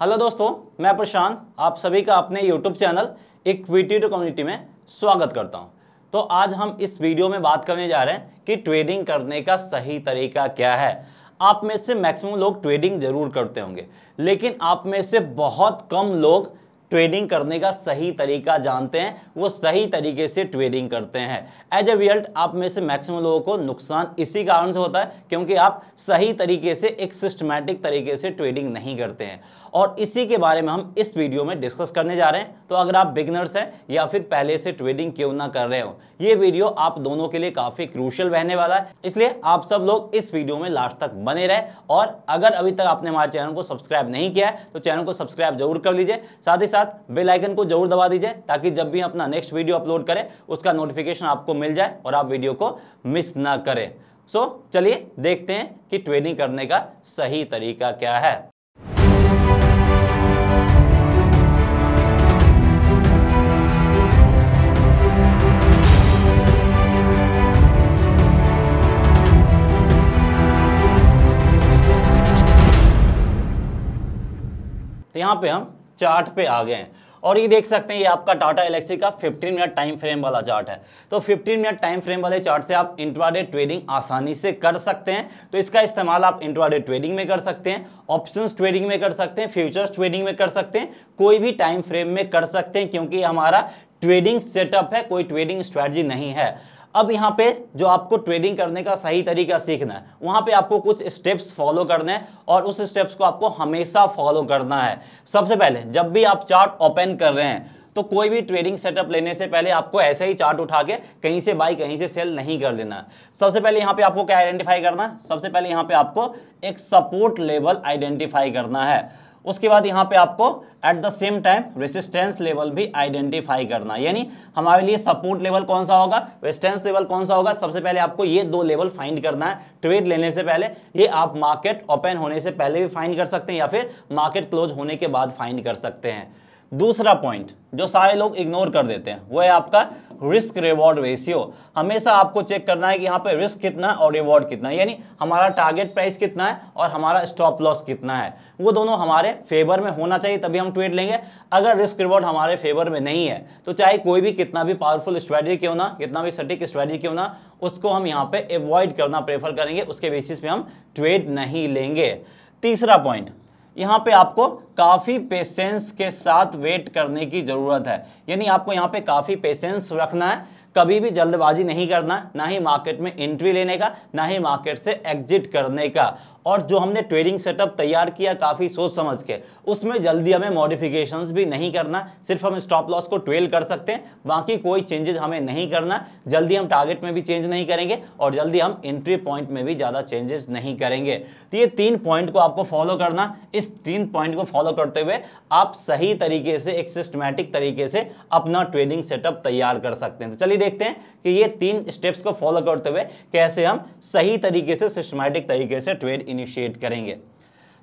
Hello दोस्तों, मैं प्रशांत, आप सभी का अपने YouTube channel equity to community में स्वागत करता हूँ। तो आज हम इस वीडियो में बात करने जा रहे हैं कि ट्रेडिंग करने का सही तरीका क्या है। आप में से मैक्सिमम लोग ट्रेडिंग ज़रूर करते होंगे, लेकिन आप में से बहुत कम लोग ट्रेडिंग करने का सही तरीका जानते हैं, वो सही तरीके से ट्रेडिंग करते हैं। एज ए रिज़ल्ट आप में से मैक्सिमम लोगों को नुकसान इसी कारण से होता है, क्योंकि आप सही तरीके से, एक सिस्टमैटिक तरीके से ट्रेडिंग नहीं करते हैं। और इसी के बारे में हम इस वीडियो में डिस्कस करने जा रहे हैं। तो अगर आप बिगनर्स हैं, या फिर पहले से ट्रेडिंग क्यों ना कर रहे हो, ये वीडियो आप दोनों के लिए काफ़ी क्रूशल रहने वाला है। इसलिए आप सब लोग इस वीडियो में लास्ट तक बने रहे। और अगर अभी तक आपने हमारे चैनल को सब्सक्राइब नहीं किया है तो चैनल को सब्सक्राइब ज़रूर कर लीजिए। साथ ही साथ बेल आइकन को ज़रूर दबा दीजिए ताकि जब भी अपना नेक्स्ट वीडियो अपलोड करें, उसका नोटिफिकेशन आपको मिल जाए और आप वीडियो को मिस ना करें। सो चलिए देखते हैं कि ट्रेडिंग करने का सही तरीका क्या है। तो यहाँ पे हम चार्ट पे आ गए हैं। और ये देख सकते हैं, ये आपका टाटा एलेक्सी का 15 मिनट टाइम फ्रेम वाला चार्ट है। तो 15 मिनट टाइम फ्रेम वाले चार्ट से आप इंट्राडे ट्रेडिंग आसानी से कर सकते हैं। तो इसका इस्तेमाल आप इंट्राडे ट्रेडिंग में कर सकते हैं ऑप्शंस ट्रेडिंग में कर सकते हैं फ्यूचर्स ट्रेडिंग में कर सकते हैं, कोई भी टाइम फ्रेम में कर सकते हैं, क्योंकि हमारा ट्रेडिंग सेटअप है, कोई ट्रेडिंग स्ट्रैटेजी नहीं है। अब यहाँ पे जो आपको ट्रेडिंग करने का सही तरीका सीखना है, वहाँ पे आपको कुछ स्टेप्स फॉलो करने हैं और उस स्टेप्स को आपको हमेशा फॉलो करना है। सबसे पहले, जब भी आप चार्ट ओपन कर रहे हैं तो कोई भी ट्रेडिंग सेटअप लेने से पहले आपको ऐसे ही चार्ट उठा के कहीं से बाई कहीं से सेल नहीं कर देना सबसे पहले यहाँ पे आपको क्या आइडेंटिफाई करना है? सबसे पहले यहाँ पे आपको एक सपोर्ट लेवल आइडेंटिफाई करना है। उसके बाद यहाँ पे आपको at the same time resistance level भी आइडेंटिफाई करना। यानी हमारे लिए सपोर्ट लेवल कौन सा होगा? रेजिस्टेंस लेवल कौन सा होगा? सबसे पहले आपको ये दो लेवल फाइंड करना है। ट्रेड लेने से पहले ये आप मार्केट ओपन होने से पहले भी फाइंड कर सकते हैं या फिर मार्केट क्लोज होने के बाद फाइंड कर सकते हैं। दूसरा पॉइंट जो सारे लोग इग्नोर कर देते हैं, वो है आपका रिस्क रिवॉर्ड रेशियो हमेशा आपको चेक करना है कि यहाँ पे रिस्क कितना और रिवॉर्ड कितना है। यानी हमारा टारगेट प्राइस कितना है और हमारा स्टॉप लॉस कितना है। वो दोनों हमारे फेवर में होना चाहिए, तभी हम ट्रेड लेंगे। अगर रिस्क रिवॉर्ड हमारे फेवर में नहीं है तो चाहे कोई भी कितना भी पावरफुल स्ट्रेटजी क्यों ना, कितना भी सटीक स्ट्रेटजी क्यों ना, उसको हम यहाँ पे अवॉइड करना प्रेफर करेंगे, उसके बेसिस पे हम ट्रेड नहीं लेंगे। तीसरा पॉइंट यहाँ पे आपको काफ़ी पेशेंस के साथ वेट करने की ज़रूरत है। यानी आपको यहाँ पे काफ़ी पेशेंस रखना है। कभी भी जल्दबाजी नहीं करना, ना ही मार्केट में एंट्री लेने का, ना ही मार्केट से एग्जिट करने का। और जो हमने ट्रेडिंग सेटअप तैयार किया काफ़ी सोच समझ के, उसमें जल्दी हमें मॉडिफिकेशंस भी नहीं करना, सिर्फ़ हम स्टॉप लॉस को ट्वेल कर सकते हैं, बाकी कोई चेंजेस हमें नहीं करना, जल्दी हम टारगेट में भी चेंज नहीं करेंगे और जल्दी हम एंट्री पॉइंट में भी ज़्यादा चेंजेस नहीं करेंगे। तो ये तीन पॉइंट को आपको फॉलो करना, इस तीन पॉइंट को फॉलो करते हुए आप सही तरीके से, एक सिस्टमैटिक तरीके से अपना ट्रेडिंग सेटअप तैयार कर सकते हैं। तो चलिए देखते हैं कि ये तीन स्टेप्स को फॉलो करते हुए कैसे हम सही तरीके से सिस्टमैटिक तरीके से ट्रेड इनिशिएट करेंगे।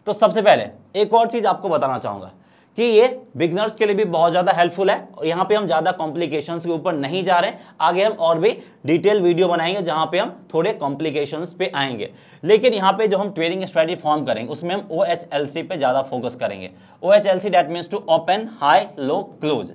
तो सबसे पहले एक और चीज़ आपको बताना चाहूँगा कि ये बिगनर्स के लिए भी बहुत ज़्यादा हेल्पफुल है। और यहाँ पे हम ज़्यादा कॉम्प्लिकेशंस के ऊपर नहीं जा रहे आगे हम और भी डिटेल वीडियो बनाएँगे जहाँ पे हम थोड़े कॉम्प्लिकेशंस पे आएँगे। लेकिन यहाँ पे जो हम ट्रेडिंग स्ट्रेटजी फॉर्म करेंगे, उसमें हम ओ एच एल सी पे ज़्यादा फोकस करेंगे। O H L C data means to open high low close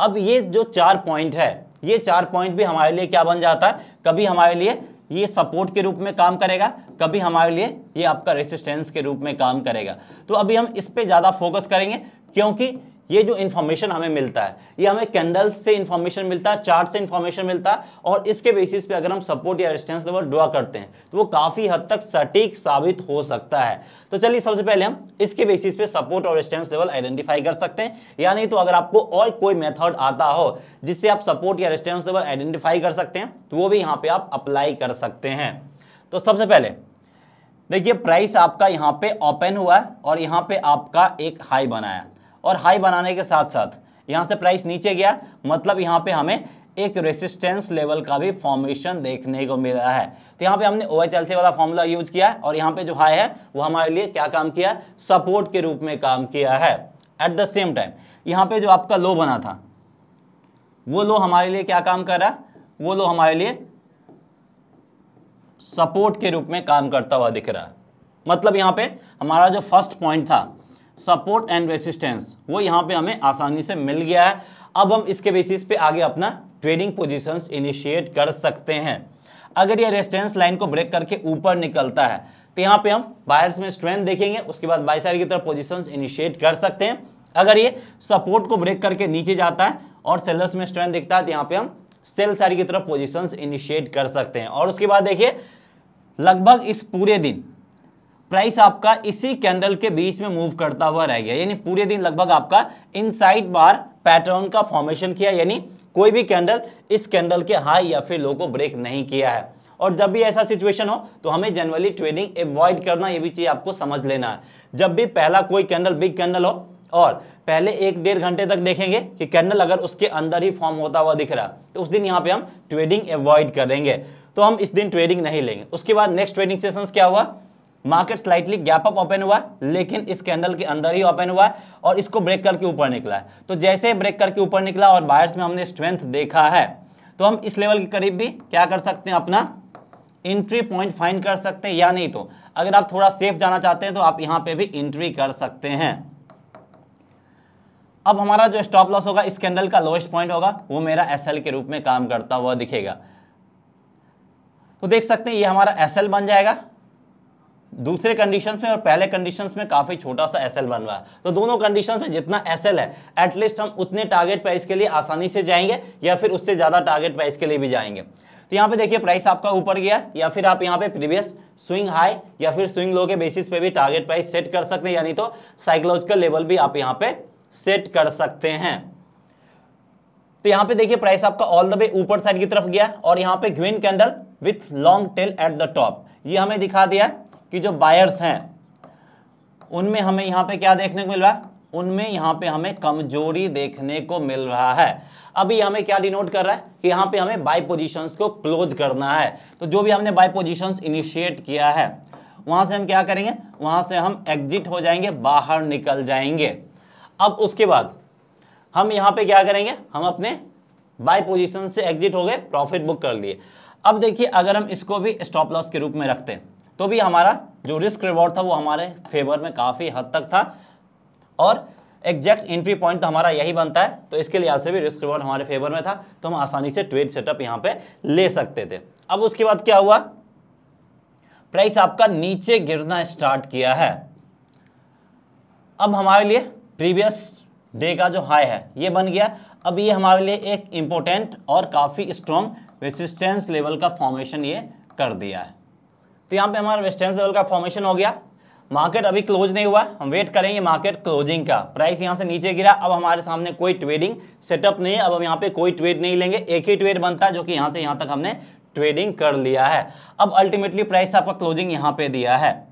अब ये जो चार पॉइंट है, ये चार पॉइंट भी हमारे लिए क्या बन जाता है? कभी हमारे लिए ये सपोर्ट के रूप में काम करेगा, कभी हमारे लिए ये आपका रेसिस्टेंस के रूप में काम करेगा। तो अभी हम इस पर ज़्यादा फोकस करेंगे, क्योंकि ये जो इन्फॉर्मेशन हमें मिलता है, ये हमें कैंडल्स से इन्फॉर्मेशन मिलता है चार्ट से इन्फॉर्मेशन मिलता है, और इसके बेसिस पे अगर हम सपोर्ट या रेजिस्टेंस लेवल ड्रॉ करते हैं तो वो काफ़ी हद तक सटीक साबित हो सकता है। तो चलिए सबसे पहले हम इसके बेसिस पे सपोर्ट और रेजिस्टेंस लेवल आइडेंटिफाई कर सकते हैं। या नहीं तो अगर आपको और कोई मेथड आता हो, जिससे आप सपोर्ट या रेजिस्टेंस लेवल आइडेंटिफाई कर सकते हैं तो वो भी यहाँ पे आप अप्लाई कर सकते हैं। तो सबसे पहले, देखिए प्राइस आपका यहाँ पे ओपन हुआ है, और यहाँ पे आपका एक हाई बनाया और हाई बनाने के साथ साथ, यहाँ से प्राइस नीचे गया मतलब यहाँ पे हमें एक रेसिस्टेंस लेवल का भी फॉर्मेशन देखने को मिल रहा है। तो यहाँ पे हमने ओ एच वाला फॉर्मूला यूज़ किया और यहाँ पे जो हाई है, वो हमारे लिए क्या काम किया सपोर्ट के रूप में काम किया है। एट द सेम टाइम यहाँ पे जो आपका लो बना था, वो लो हमारे लिए क्या काम कर रहा है? वो लो हमारे लिए सपोर्ट के रूप में काम करता हुआ दिख रहा है। मतलब यहाँ पे हमारा जो फ़र्स्ट पॉइंट था सपोर्ट एंड रेसिस्टेंस, वो यहाँ पे हमें आसानी से मिल गया है। अब हम इसके बेसिस पे आगे अपना ट्रेडिंग पोजीशंस इनिशिएट कर सकते हैं। अगर ये रेजिस्टेंस लाइन को ब्रेक करके ऊपर निकलता है तो यहाँ पे हम बायर्स में स्ट्रेंथ देखेंगे, उसके बाद बाई साइड की तरफ़ पोजीशंस इनिशिएट कर सकते हैं। अगर ये सपोर्ट को ब्रेक करके नीचे जाता है और सेलर्स में स्ट्रेंथ दिखता है तो यहाँ पे हम सेल साइड की तरफ़ पोजीशंस इनिशिएट कर सकते हैं। और उसके बाद देखिए, लगभग इस पूरे दिन प्राइस आपका इसी कैंडल के बीच में मूव करता हुआ रह गया। यानी पूरे दिन लगभग आपका इनसाइड बार पैटर्न का फॉर्मेशन किया। यानी कोई भी कैंडल इस कैंडल के हाई या फिर लो को ब्रेक नहीं किया है। और जब भी ऐसा सिचुएशन हो तो हमें जनरली ट्रेडिंग अवॉइड करना, ये भी चीज़ आपको समझ लेना है। जब भी पहला कोई कैंडल बिग कैंडल हो, और पहले एक डेढ़ घंटे तक देखेंगे कि कैंडल अगर उसके अंदर ही फॉर्म होता हुआ दिख रहा तो उस दिन यहाँ पे हम ट्रेडिंग एवॉइड करेंगे। तो हम इस दिन ट्रेडिंग नहीं लेंगे। उसके बाद नेक्स्ट ट्रेडिंग सेशंस क्या हुआ? Market slightly gap up open हुआ, लेकिन इस कैंडल के अंदर ही ओपन हुआ और इसको ब्रेक करके ऊपर निकला है। तो जैसे ब्रेक करके ऊपर निकला और बायर्स में हमने स्ट्रेंथ देखा है तो हम इस लेवल के करीब भी क्या कर सकते हैं अपना? एंट्री पॉइंट फाइंड कर सकते हैं या नहीं तो। अगर आप थोड़ा सेफ़ जाना चाहते हैं तो आप यहाँ पे भी एंट्री कर सकते हैं। अब हमारा जो स्टॉप लॉस होगा, इस कैंडल का लोएस्ट पॉइंट होगा, वो मेरा एसएल के रूप में काम करता हुआ दिखेगा। तो देख सकते हैं, ये हमारा एसएल बन जाएगा। दूसरे कंडीशंस में और पहले कंडीशंस में काफ़ी छोटा सा एसएल बन रहा है। तो दोनों कंडीशंस में जितना एसएल है एटलीस्ट हम उतने टारगेट प्राइस के लिए आसानी से जाएँगे या फिर उससे ज़्यादा टारगेट प्राइस के लिए भी जाएँगे। तो यहाँ पे देखिए प्राइस आपका ऊपर गया या फिर आप यहाँ पे प्रीवियस स्विंग हाई या फिर स्विंग लो के बेसिस पे भी टारगेट प्राइस सेट कर सकते हैं। यानी तो साइकोलॉजिकल लेवल भी आप यहाँ पे सेट कर सकते हैं। तो यहाँ पे देखिए प्राइस आपका ऑल द वे ऊपर साइड की तरफ़ गया और यहाँ पे green candle with long tail at the top ये हमें दिखा दिया कि जो बायर्स हैं, उनमें हमें यहाँ पे क्या देखने को मिल रहा है? उनमें यहाँ पे हमें कमज़ोरी देखने को मिल रहा है। अभी हमें क्या डिनोट कर रहा है? कि यहाँ पे हमें बाई पोजीशंस को क्लोज करना है। तो जो भी हमने बाई पोजीशंस इनिशिएट किया है, वहाँ से हम क्या करेंगे? वहाँ से हम एग्जिट हो जाएँगे, बाहर निकल जाएँगे। अब उसके बाद हम यहाँ पे क्या करेंगे? हम अपने बाई पोजीशन से एग्जिट हो गए प्रॉफिट बुक कर लिए। अब देखिए, अगर हम इसको भी स्टॉप लॉस के रूप में रखते हैं तो भी हमारा जो रिस्क रिवॉर्ड था वो हमारे फेवर में काफ़ी हद तक था। और एग्जैक्ट एंट्री पॉइंट तो हमारा यही बनता है तो इसके लिहाज से भी रिस्क रिवॉर्ड हमारे फेवर में था तो हम आसानी से ट्रेड सेटअप यहाँ पे ले सकते थे। अब उसके बाद क्या हुआ? प्राइस आपका नीचे गिरना स्टार्ट किया है। अब हमारे लिए प्रीवियस डे का जो हाई है, ये बन गया। अब ये हमारे लिए एक इम्पोर्टेंट और काफ़ी स्ट्रॉन्ग रेसिस्टेंस लेवल का फॉर्मेशन ये कर दिया है। तो यहाँ पे हमारा वेस्टर्न लेवल का फॉर्मेशन हो गया। मार्केट अभी क्लोज नहीं हुआ। हम वेट करेंगे मार्केट क्लोजिंग का। प्राइस यहाँ से नीचे गिरा। अब हमारे सामने कोई ट्रेडिंग सेटअप नहीं है। अब हम यहाँ पे कोई ट्रेड नहीं लेंगे। एक ही ट्रेड बनता है जो कि यहाँ से यहाँ तक हमने ट्रेडिंग कर लिया है। अब अल्टीमेटली प्राइस आपका क्लोजिंग यहाँ पे दिया है।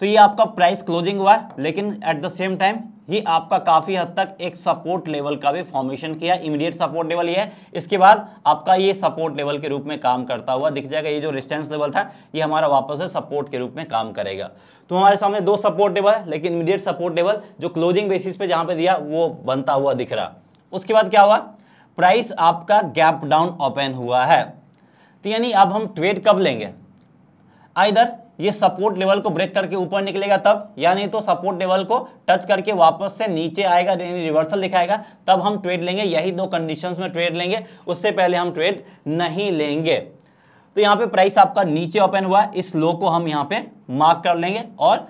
तो ये आपका प्राइस क्लोजिंग हुआ है, लेकिन एट द सेम टाइम ये आपका काफ़ी हद तक एक सपोर्ट लेवल का भी फॉर्मेशन किया इमीडिएट सपोर्ट लेवल ये है। इसके बाद आपका ये सपोर्ट लेवल के रूप में काम करता हुआ दिख जाएगा। ये जो रिस्टेंस लेवल था, ये हमारा वापस से सपोर्ट के रूप में काम करेगा। तो हमारे सामने दो सपोर्ट लेवल है, लेकिन इमीडिएट सपोर्ट लेवल जो क्लोजिंग बेसिस पे जहाँ पे दिया, वो बनता हुआ दिख रहा। उसके बाद क्या हुआ? प्राइस आपका गैप डाउन ओपन हुआ है। तो यानी अब हम ट्रेड कब लेंगे? आइधर ये सपोर्ट लेवल को ब्रेक करके ऊपर निकलेगा तब? या नहीं तो सपोर्ट लेवल को टच करके वापस से नीचे आएगा, यानी रिवर्सल दिखाएगा। तब हम ट्रेड लेंगे, यही दो कंडीशंस में ट्रेड लेंगे। उससे पहले हम ट्रेड नहीं लेंगे। तो यहाँ पे प्राइस आपका नीचे ओपन हुआ, इस लो को हम यहाँ पे मार्क कर लेंगे और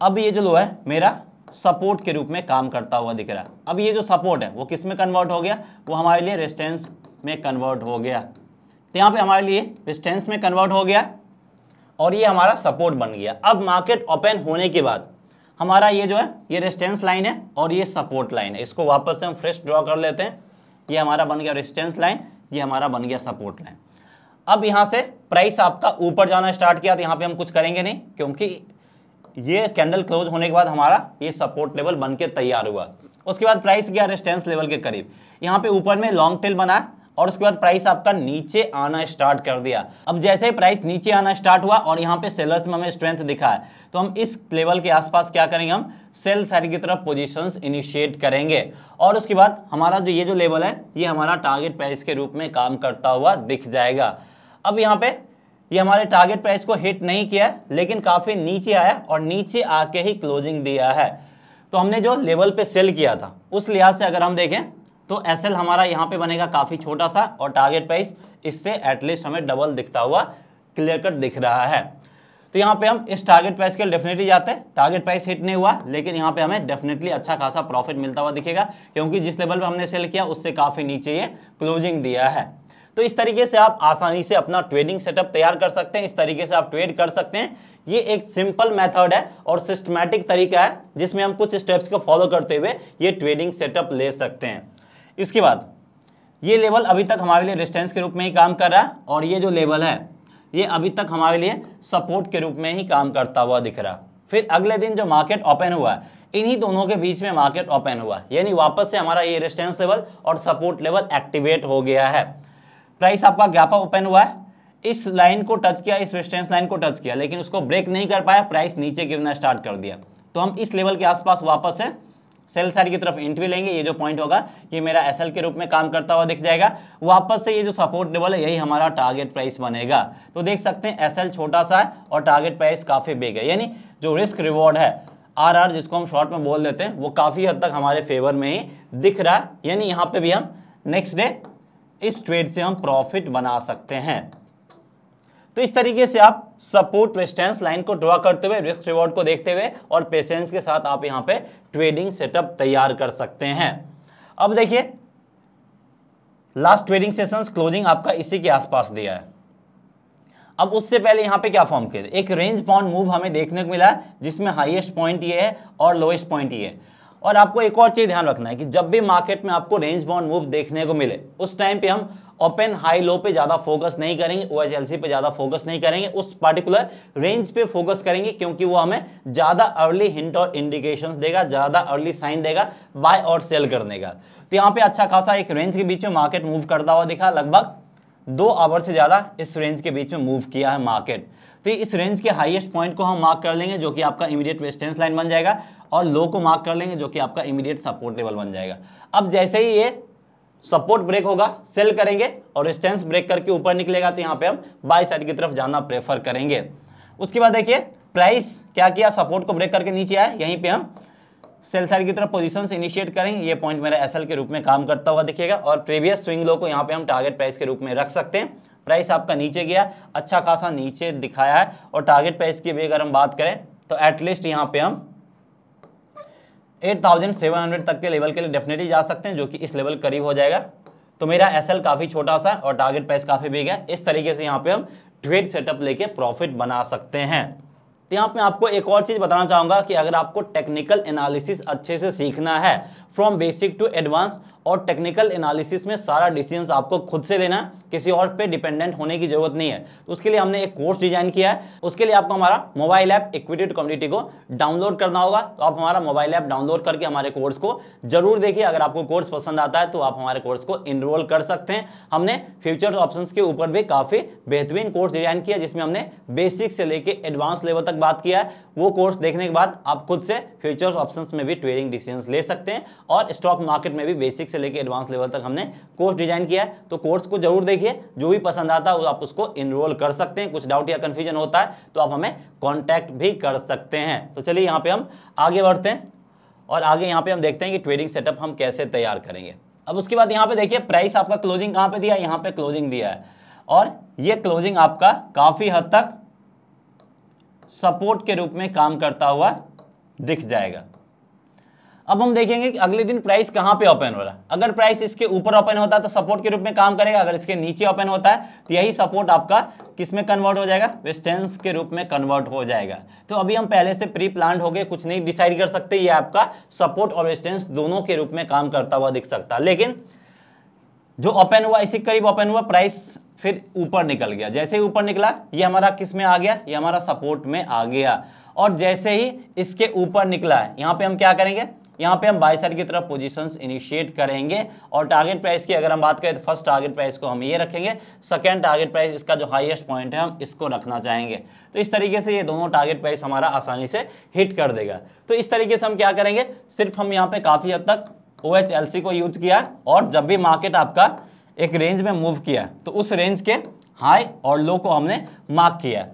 अब ये जो लो है, मेरा सपोर्ट के रूप में काम करता हुआ दिख रहा है। अब ये जो सपोर्ट है, वो किसमें कन्वर्ट हो गया? वो हमारे लिए रेस्टेंस में कन्वर्ट हो गया। तो यहाँ पे हमारे लिए रेस्टेंस में कन्वर्ट हो गया। और ये हमारा सपोर्ट बन गया। अब मार्केट ओपन होने के बाद, हमारा ये जो है, ये रेजिस्टेंस लाइन है और ये सपोर्ट लाइन है। इसको वापस से हम फ्रेश ड्रॉ कर लेते हैं। ये हमारा बन गया रेजिस्टेंस लाइन ये हमारा बन गया सपोर्ट लाइन अब यहाँ से प्राइस आपका ऊपर जाना स्टार्ट किया तो यहाँ पे हम कुछ करेंगे नहीं, क्योंकि ये कैंडल क्लोज होने के बाद हमारा ये सपोर्ट लेवल बन के तैयार हुआ। उसके बाद प्राइस गया रेजिस्टेंस लेवल के करीब। यहाँ पे ऊपर में लॉन्ग टेल बना और उसके बाद प्राइस आपका नीचे आना स्टार्ट कर दिया। अब जैसे ही प्राइस नीचे आना स्टार्ट हुआ और यहाँ पे सेलर्स में हमें स्ट्रेंथ दिखा है तो हम इस लेवल के आसपास क्या करेंगे हम? सेल साइड की तरफ़ पोजीशंस इनिशिएट करेंगे। और उसके बाद हमारा जो ये जो लेवल है, ये हमारा टारगेट प्राइस के रूप में काम करता हुआ दिख जाएगा। अब यहाँ पे ये हमारे टारगेट प्राइस को हिट नहीं किया लेकिन काफ़ी नीचे आया और नीचे आके ही क्लोजिंग दिया है। तो हमने जो लेवल पे सेल किया था, उस लिहाज से अगर हम देखें तो एसएल हमारा यहाँ पे बनेगा काफ़ी छोटा सा और टारगेट प्राइस इससे एटलीस्ट हमें डबल दिखता हुआ क्लियर कट दिख रहा है। तो यहाँ पे हम इस टारगेट प्राइस के डेफिनेटली जाते हैं। टारगेट प्राइस हिट नहीं हुआ, लेकिन यहाँ पे हमें डेफिनेटली अच्छा खासा प्रॉफिट मिलता हुआ दिखेगा, क्योंकि जिस लेवल पे हमने सेल किया, उससे काफ़ी नीचे ये क्लोजिंग दिया है। तो इस तरीके से आप आसानी से अपना ट्रेडिंग सेटअप तैयार कर सकते हैं। इस तरीके से आप ट्रेड कर सकते हैं। ये एक सिंपल मेथड है और सिस्टमैटिक तरीका है, जिसमें हम कुछ स्टेप्स को फॉलो करते हुए ये ट्रेडिंग सेटअप ले सकते हैं। इसके बाद, ये लेवल अभी तक हमारे लिए रेजिस्टेंस के रूप में ही काम कर रहा है और ये जो लेवल है, ये अभी तक हमारे लिए सपोर्ट के रूप में ही काम करता हुआ दिख रहा फिर अगले दिन जो मार्केट ओपन हुआ है, इन्हीं दोनों के बीच में मार्केट ओपन हुआ यानी वापस से हमारा ये रेजिस्टेंस लेवल और सपोर्ट लेवल एक्टिवेट हो गया है। प्राइस आपका गैप ओपन हुआ है। इस लाइन को टच किया, इस रेजिस्टेंस लाइन को टच किया, लेकिन उसको ब्रेक नहीं कर पाया प्राइस नीचे गिरना स्टार्ट कर दिया। तो हम इस लेवल के आसपास वापस से सेल साइड की तरफ़ एंट्री लेंगे, ये जो पॉइंट होगा, ये मेरा एसएल के रूप में काम करता हुआ दिख जाएगा। वापस से ये जो सपोर्ट लेवल है, यही हमारा टारगेट प्राइस बनेगा। तो देख सकते हैं एसएल छोटा सा है और टारगेट प्राइस काफ़ी बिग है। यानी जो रिस्क रिवॉर्ड है आर जिसको हम शॉर्ट में बोल देते हैं, वो काफ़ी हद तक हमारे फेवर में ही दिख रहा है। यानी यहाँ पे भी हम नेक्स्ट डे इस ट्रेड से हम प्रॉफिट बना सकते हैं। तो इस तरीके से आप सपोर्ट रेजिस्टेंस लाइन को ड्रॉ करते हुए रिस्क रिवॉर्ड को देखते हुए और पेशेंस के साथ आप यहाँ पे ट्रेडिंग सेटअप तैयार कर सकते हैं। अब देखिए लास्ट ट्रेडिंग सेशंस क्लोजिंग आपका इसी के आसपास दिया है। अब उससे पहले यहाँ पे क्या फॉर्म किया एक रेंज बाउंड मूव हमें देखने को मिला है, जिसमें हाईएस्ट पॉइंट ये है और लोएस्ट पॉइंट ये है। और आपको एक और चीज़ ध्यान रखना है कि जब भी मार्केट में आपको रेंज बाउंड मूव देखने को मिले, उस टाइम पे हम ओपन हाई लो पे ज़्यादा फोकस नहीं करेंगे ओएचएलसी पे ज़्यादा फोकस नहीं करेंगे, उस पर्टिकुलर रेंज पे फोकस करेंगे क्योंकि वो हमें ज़्यादा अर्ली हिंट और इंडिकेशंस देगा, ज़्यादा अर्ली साइन देगा बाय और सेल करने का। तो यहाँ पे अच्छा खासा एक रेंज के बीच में मार्केट मूव करता हुआ दिखा, लगभग दो आवर से ज़्यादा इस रेंज के बीच में मूव किया है मार्केट तो इस रेंज के हाईएस्ट पॉइंट को हम मार्क कर लेंगे, जो कि आपका इमीडिएट रेजिस्टेंस लाइन बन जाएगा, और लो को मार्क कर लेंगे, जो कि आपका इमीडिएट सपोर्ट लेवल बन जाएगा। अब जैसे ही ये सपोर्ट ब्रेक होगा, सेल करेंगे और रेजिस्टेंस ब्रेक करके ऊपर निकलेगा तो यहाँ पे हम बाई साइड की तरफ़ जाना प्रेफर करेंगे। उसके बाद देखिए प्राइस क्या किया? सपोर्ट को ब्रेक करके नीचे आया, यहीं पे हम सेल साइड की तरफ़ पोजीशन इनिशिएट करेंगे ये पॉइंट मेरा एसएल के रूप में काम करता हुआ दिखेगा और प्रीवियस स्विंग लो को यहाँ पे हम टारगेट प्राइस के रूप में रख सकते हैं। प्राइस आपका नीचे गया अच्छा खासा नीचे दिखाया है और टारगेट प्राइस की भी अगर हम बात करें तो एटलीस्ट यहाँ पे हम 8700 तक के लेवल के लिए डेफिनेटली जा सकते हैं, जो कि इस लेवल करीब हो जाएगा। तो मेरा एसएल काफ़ी छोटा सा और टारगेट प्राइस काफ़ी बिग है। इस तरीके से यहाँ पे हम ट्रेड सेटअप लेके प्रॉफिट बना सकते हैं। तो यहाँ पे आपको एक और चीज़ बताना चाहूँगा कि अगर आपको टेक्निकल एनालिसिस अच्छे से सीखना है फ्रॉम बेसिक टू एडवांस और टेक्निकल एनालिसिस में सारा डिसीजंस आपको खुद से लेना किसी और पे डिपेंडेंट होने की ज़रूरत नहीं है। तो उसके लिए हमने एक कोर्स डिज़ाइन किया है। उसके लिए आपको हमारा मोबाइल ऐप इक्विटी कम्युनिटी को डाउनलोड करना होगा। तो आप हमारा मोबाइल ऐप डाउनलोड करके हमारे कोर्स को ज़रूर देखिए। अगर आपको कोर्स पसंद आता है तो आप हमारे कोर्स को इनरोल कर सकते हैं। हमने फ्यूचर ऑप्शन के ऊपर भी काफ़ी बेहतरीन कोर्स डिज़ाइन किया, जिसमें हमने बेसिक से लेकर एडवांस लेवल तक बात किया है, वो कोर्स देखने के बाद आप खुद से फ्यूचर्स ऑप्शंस में भी ट्रेडिंग डिसीज़न ले सकते हैं और स्टॉक मार्केट में भी बेसिक से लेकर एडवांस लेवल तक हमने कोर्स डिज़ाइन किया है। तो कोर्स को ज़रूर देखिए, जो भी पसंद आता है आप उसको इनरोल कर सकते हैं। कुछ डाउट या कंफ्यूजन होता है तो आप हमें कॉन्टैक्ट भी कर सकते हैं। तो चलिए यहाँ पर हम आगे बढ़ते हैं और आगे यहाँ पे हम देखते हैं कि ट्रेडिंग सेटअप हम कैसे तैयार करेंगे। अब उसके बाद यहाँ पे देखिए प्राइस आपका क्लोजिंग कहाँ पे दिया है? यहाँ पे क्लोजिंग दिया है। और ये क्लोजिंग आपका काफ़ी हद तक सपोर्ट के रूप में काम करता हुआ दिख जाएगा। अब हम देखेंगे कि अगले दिन प्राइस कहाँ पे ओपन हो रहा है। अगर प्राइस इसके ऊपर ओपन होता है तो सपोर्ट के रूप में काम करेगा। अगर इसके नीचे ओपन होता है तो यही सपोर्ट आपका किसमें कन्वर्ट हो जाएगा? वेस्टेंस के रूप में कन्वर्ट हो जाएगा। तो अभी हम पहले से प्री प्लान हो गए, कुछ नहीं डिसाइड कर सकते, ये आपका सपोर्ट और वेस्टेंस दोनों के रूप में काम करता हुआ दिख सकता। लेकिन जो ओपन हुआ, इसी करीब ओपन हुआ प्राइस फिर ऊपर निकल गया। जैसे ही ऊपर निकला, ये हमारा किसमें आ गया? ये हमारा सपोर्ट में आ गया। और जैसे ही इसके ऊपर निकला, यहाँ पे हम क्या करेंगे? यहाँ पे हम बाई साइड की तरफ़ पोजीशंस इनिशिएट करेंगे। और टारगेट प्राइस की अगर हम बात करें तो फ़र्स्ट टारगेट प्राइस को हम ये रखेंगे। सेकेंड टारगेट प्राइस इसका जो हाईएस्ट पॉइंट है, हम इसको रखना चाहेंगे। तो इस तरीके से ये दोनों टारगेट प्राइस हमारा आसानी से हिट कर देगा। तो इस तरीके से हम क्या करेंगे? सिर्फ़ हम यहाँ पे काफ़ी हद तक ओएचएलसी को यूज़ किया। और जब भी मार्केट आपका एक रेंज में मूव किया तो उस रेंज के हाई और लो को हमने मार्क किया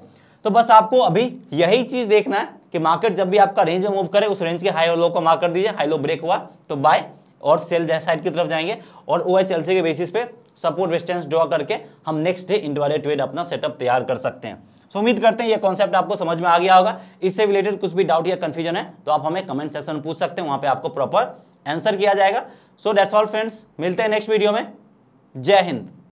तो बस आपको अभी यही चीज़ देखना है कि मार्केट जब भी आपका रेंज में मूव करे, उस रेंज के हाई और लो को मार्क कर दीजिए। हाई लो ब्रेक हुआ तो बाय और सेल साइड की तरफ़ जाएँगे और ओ एच के बेसिस पे सपोर्ट रेजिस्टेंस ड्रॉ करके हम नेक्स्ट डे इंटरडे ट्रेड अपना सेटअप तैयार कर सकते हैं। सो उम्मीद करते हैं ये कॉन्सेप्ट आपको समझ में आ गया होगा। इससे रिलेटेड कुछ भी डाउट या कंफ्यूजन है तो आप हमें कमेंट सेक्शन में पूछ सकते हैं, वहाँ पे आपको प्रॉपर आंसर किया जाएगा। सो डेट्स ऑल फ्रेंड्स मिलते हैं नेक्स्ट वीडियो में। जय हिंद।